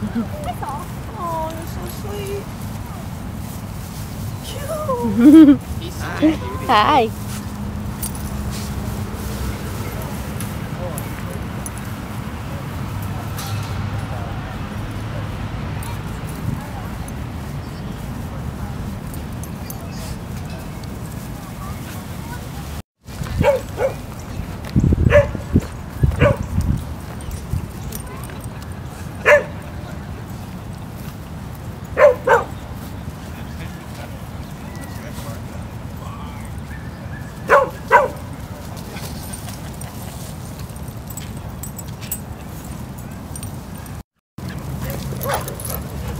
Oh, you're so sweet. Cute. Hi. Oh!